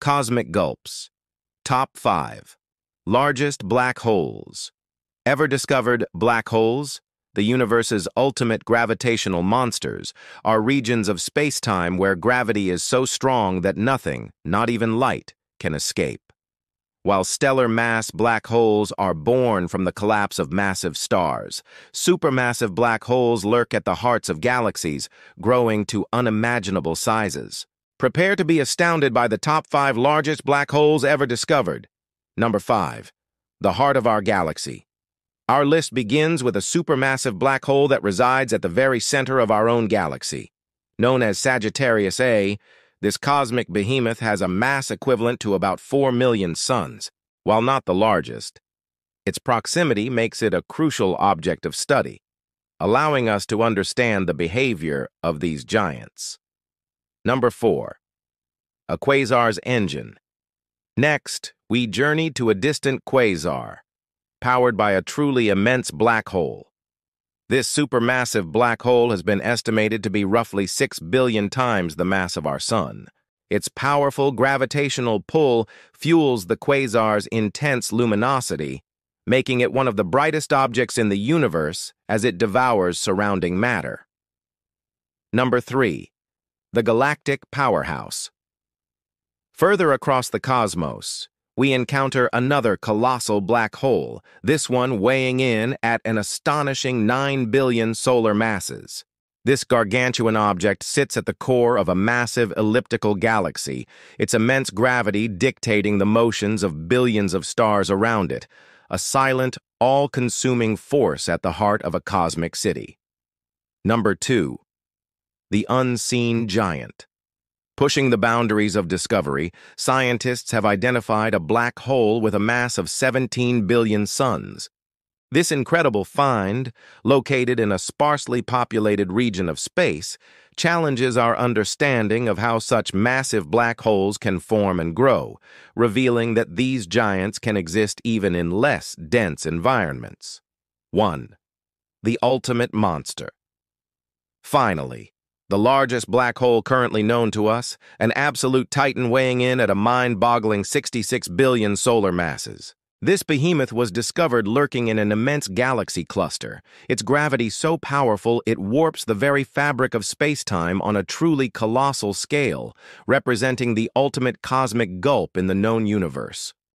Cosmic Gulps. Top 5. Largest Black Holes. Ever discovered black holes? The universe's ultimate gravitational monsters are regions of space-time where gravity is so strong that nothing, not even light, can escape. While stellar mass black holes are born from the collapse of massive stars, supermassive black holes lurk at the hearts of galaxies, growing to unimaginable sizes. Prepare to be astounded by the top five largest black holes ever discovered. Number 5. The heart of our galaxy. Our list begins with a supermassive black hole that resides at the very center of our own galaxy. Known as Sagittarius A, this cosmic behemoth has a mass equivalent to about 4 million suns. While not the largest, its proximity makes it a crucial object of study, allowing us to understand the behavior of these giants. Number 4. A quasar's engine. Next, we journey to a distant quasar, powered by a truly immense black hole. This supermassive black hole has been estimated to be roughly 6 billion times the mass of our Sun. Its powerful gravitational pull fuels the quasar's intense luminosity, making it one of the brightest objects in the universe as it devours surrounding matter. Number 3 the galactic powerhouse. Further across the cosmos, we encounter another colossal black hole, this one weighing in at an astonishing 9 billion solar masses. This gargantuan object sits at the core of a massive elliptical galaxy, its immense gravity dictating the motions of billions of stars around it, a silent, all-consuming force at the heart of a cosmic city. Number 2 the unseen giant. Pushing the boundaries of discovery, scientists have identified a black hole with a mass of 17 billion suns. This incredible find, located in a sparsely populated region of space, challenges our understanding of how such massive black holes can form and grow, revealing that these giants can exist even in less dense environments. 1. The Ultimate Monster Finally, the largest black hole currently known to us, an absolute titan weighing in at a mind-boggling 66 billion solar masses. This behemoth was discovered lurking in an immense galaxy cluster, its gravity so powerful it warps the very fabric of space-time on a truly colossal scale, representing the ultimate cosmic gulp in the known universe.